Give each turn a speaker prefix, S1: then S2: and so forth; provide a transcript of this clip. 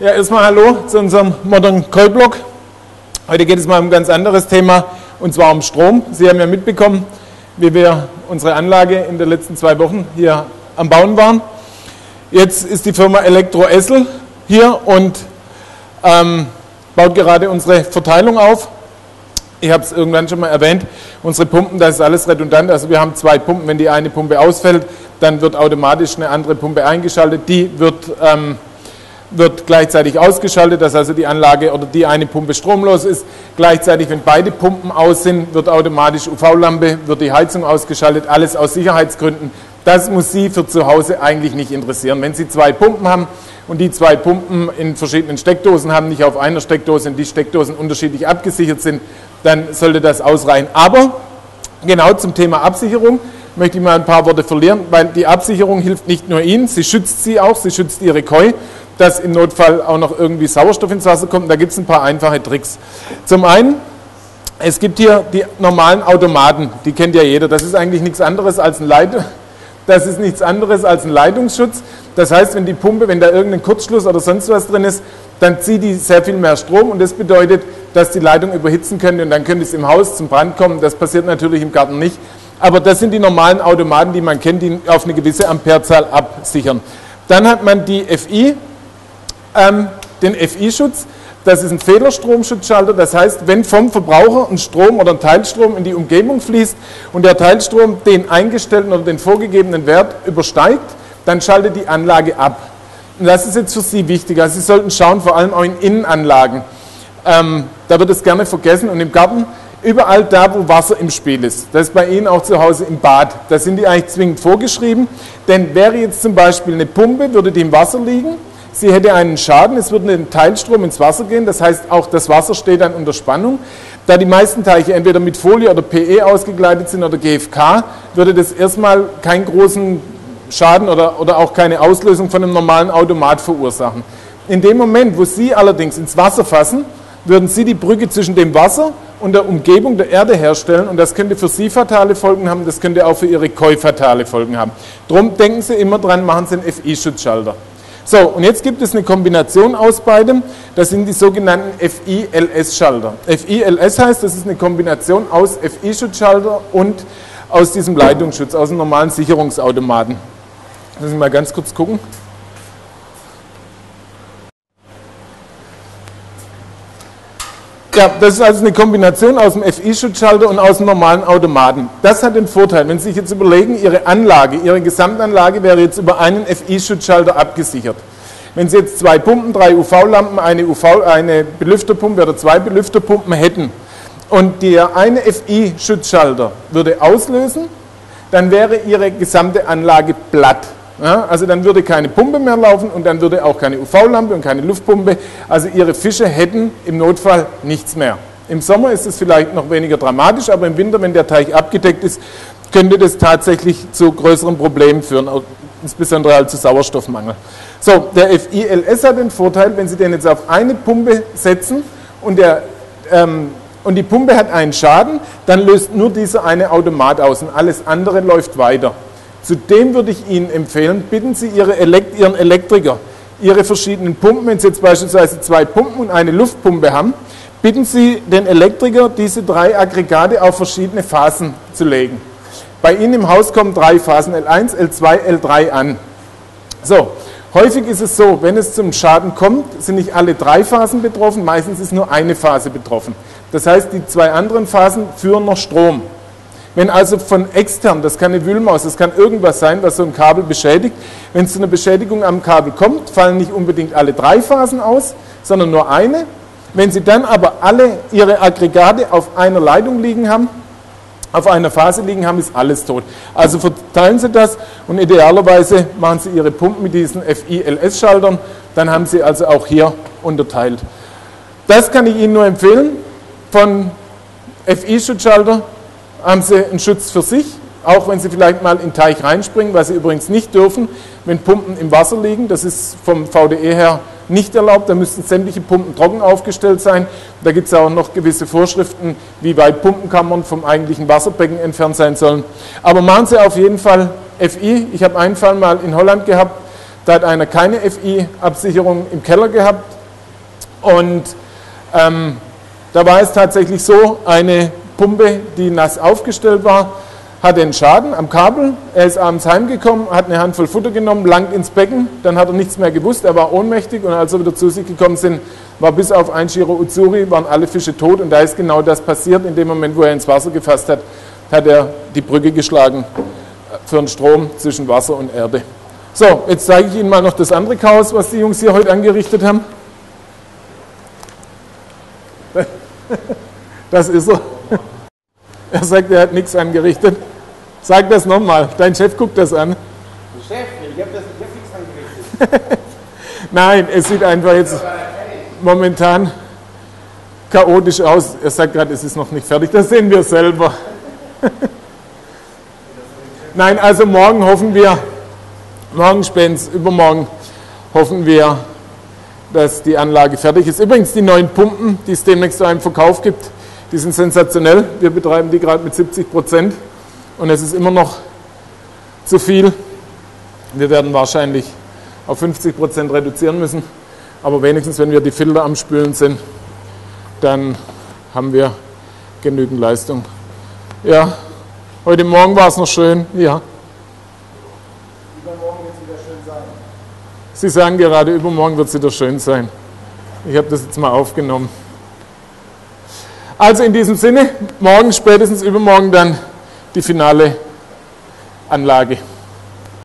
S1: Ja, erstmal Hallo zu unserem Modern Call Block. Heute geht es mal um ein ganz anderes Thema und zwar um Strom. Sie haben ja mitbekommen, wie wir unsere Anlage in den letzten zwei Wochen hier am Bauen waren. Jetzt ist die Firma Elektro Essel hier und ähm, baut gerade unsere Verteilung auf. Ich habe es irgendwann schon mal erwähnt, unsere Pumpen, das ist alles redundant. Also wir haben zwei Pumpen, wenn die eine Pumpe ausfällt, dann wird automatisch eine andere Pumpe eingeschaltet. Die wird ähm, wird gleichzeitig ausgeschaltet, dass also die Anlage oder die eine Pumpe stromlos ist. Gleichzeitig, wenn beide Pumpen aus sind, wird automatisch UV-Lampe, wird die Heizung ausgeschaltet, alles aus Sicherheitsgründen. Das muss Sie für zu Hause eigentlich nicht interessieren. Wenn Sie zwei Pumpen haben und die zwei Pumpen in verschiedenen Steckdosen haben, nicht auf einer Steckdose und die Steckdosen unterschiedlich abgesichert sind, dann sollte das ausreichen. Aber genau zum Thema Absicherung möchte ich mal ein paar Worte verlieren, weil die Absicherung hilft nicht nur Ihnen, sie schützt Sie auch, sie schützt Ihre Koi dass im Notfall auch noch irgendwie Sauerstoff ins Wasser kommt. Da gibt es ein paar einfache Tricks. Zum einen, es gibt hier die normalen Automaten, die kennt ja jeder. Das ist eigentlich nichts anderes als ein Leitung. Das ist nichts anderes als ein Leitungsschutz. Das heißt, wenn die Pumpe, wenn da irgendein Kurzschluss oder sonst was drin ist, dann zieht die sehr viel mehr Strom und das bedeutet, dass die Leitung überhitzen könnte und dann könnte es im Haus zum Brand kommen. Das passiert natürlich im Garten nicht. Aber das sind die normalen Automaten, die man kennt, die auf eine gewisse Amperezahl absichern. Dann hat man die FI, ähm, den FI-Schutz. Das ist ein Fehlerstromschutzschalter, das heißt, wenn vom Verbraucher ein Strom oder ein Teilstrom in die Umgebung fließt und der Teilstrom den eingestellten oder den vorgegebenen Wert übersteigt, dann schaltet die Anlage ab. Und das ist jetzt für Sie wichtig. Also Sie sollten schauen, vor allem auch in Innenanlagen. Ähm, da wird es gerne vergessen und im Garten, überall da, wo Wasser im Spiel ist. Das ist bei Ihnen auch zu Hause im Bad. Da sind die eigentlich zwingend vorgeschrieben. Denn wäre jetzt zum Beispiel eine Pumpe, würde die im Wasser liegen Sie hätte einen Schaden, es würde ein Teilstrom ins Wasser gehen, das heißt auch das Wasser steht dann unter Spannung. Da die meisten Teiche entweder mit Folie oder PE ausgekleidet sind oder GFK, würde das erstmal keinen großen Schaden oder, oder auch keine Auslösung von einem normalen Automat verursachen. In dem Moment, wo Sie allerdings ins Wasser fassen, würden Sie die Brücke zwischen dem Wasser und der Umgebung der Erde herstellen und das könnte für Sie fatale Folgen haben, das könnte auch für Ihre Koi fatale Folgen haben. Drum denken Sie immer dran, machen Sie einen FI-Schutzschalter. So, und jetzt gibt es eine Kombination aus beidem. Das sind die sogenannten FILS-Schalter. FILS heißt, das ist eine Kombination aus FI-Schutzschalter und aus diesem Leitungsschutz, aus dem normalen Sicherungsautomaten. Lassen Sie mal ganz kurz gucken. Ja, das ist also eine Kombination aus dem FI-Schutzschalter und aus dem normalen Automaten. Das hat den Vorteil, wenn Sie sich jetzt überlegen, Ihre Anlage, Ihre Gesamtanlage wäre jetzt über einen FI-Schutzschalter abgesichert. Wenn Sie jetzt zwei Pumpen, drei UV-Lampen, eine, UV, eine Belüfterpumpe oder zwei Belüfterpumpen hätten und der eine FI-Schutzschalter würde auslösen, dann wäre Ihre gesamte Anlage platt. Ja, also dann würde keine Pumpe mehr laufen und dann würde auch keine UV-Lampe und keine Luftpumpe. Also Ihre Fische hätten im Notfall nichts mehr. Im Sommer ist es vielleicht noch weniger dramatisch, aber im Winter, wenn der Teich abgedeckt ist, könnte das tatsächlich zu größeren Problemen führen, insbesondere halt zu Sauerstoffmangel. So, der FILS hat den Vorteil, wenn Sie den jetzt auf eine Pumpe setzen und, der, ähm, und die Pumpe hat einen Schaden, dann löst nur dieser eine Automat aus und alles andere läuft weiter. Zudem würde ich Ihnen empfehlen, bitten Sie Ihre Elekt Ihren Elektriker, Ihre verschiedenen Pumpen, wenn Sie jetzt beispielsweise zwei Pumpen und eine Luftpumpe haben, bitten Sie den Elektriker, diese drei Aggregate auf verschiedene Phasen zu legen. Bei Ihnen im Haus kommen drei Phasen L1, L2, L3 an. So, häufig ist es so, wenn es zum Schaden kommt, sind nicht alle drei Phasen betroffen, meistens ist nur eine Phase betroffen. Das heißt, die zwei anderen Phasen führen noch Strom. Wenn also von extern, das kann eine Wühlmaus, das kann irgendwas sein, was so ein Kabel beschädigt, wenn es zu einer Beschädigung am Kabel kommt, fallen nicht unbedingt alle drei Phasen aus, sondern nur eine. Wenn Sie dann aber alle Ihre Aggregate auf einer Leitung liegen haben, auf einer Phase liegen haben, ist alles tot. Also verteilen Sie das und idealerweise machen Sie Ihre Pumpen mit diesen FILS-Schaltern, dann haben Sie also auch hier unterteilt. Das kann ich Ihnen nur empfehlen von FI-Schutzschalter haben Sie einen Schutz für sich, auch wenn Sie vielleicht mal in den Teich reinspringen, was Sie übrigens nicht dürfen, wenn Pumpen im Wasser liegen. Das ist vom VDE her nicht erlaubt. Da müssten sämtliche Pumpen trocken aufgestellt sein. Da gibt es auch noch gewisse Vorschriften, wie weit Pumpenkammern vom eigentlichen Wasserbecken entfernt sein sollen. Aber machen Sie auf jeden Fall FI. Ich habe einen Fall mal in Holland gehabt. Da hat einer keine FI-Absicherung im Keller gehabt und ähm, da war es tatsächlich so, eine Pumpe, die nass aufgestellt war, hatte einen Schaden am Kabel. Er ist abends heimgekommen, hat eine Handvoll Futter genommen, langt ins Becken, dann hat er nichts mehr gewusst, er war ohnmächtig und als er wieder zu sich gekommen sind, war bis auf ein Shiro Uzuri, waren alle Fische tot und da ist genau das passiert. In dem Moment, wo er ins Wasser gefasst hat, hat er die Brücke geschlagen für den Strom zwischen Wasser und Erde. So, jetzt zeige ich Ihnen mal noch das andere Chaos, was die Jungs hier heute angerichtet haben. Das ist er. Er sagt, er hat nichts angerichtet. Sag das nochmal. Dein Chef guckt das an.
S2: Chef, ich habe nichts angerichtet.
S1: Nein, es sieht einfach jetzt momentan chaotisch aus. Er sagt gerade, es ist noch nicht fertig. Das sehen wir selber. Nein, also morgen hoffen wir, morgen spätestens übermorgen hoffen wir, dass die Anlage fertig ist. Übrigens, die neuen Pumpen, die es demnächst im Verkauf gibt, die sind sensationell. Wir betreiben die gerade mit 70 Prozent und es ist immer noch zu viel. Wir werden wahrscheinlich auf 50 Prozent reduzieren müssen, aber wenigstens, wenn wir die Filter am Spülen sind, dann haben wir genügend Leistung. Ja, heute Morgen war es noch schön. Ja.
S2: Übermorgen wird es wieder schön sein.
S1: Sie sagen gerade, übermorgen wird es wieder schön sein. Ich habe das jetzt mal aufgenommen. Also in diesem Sinne, morgen spätestens übermorgen dann die finale Anlage.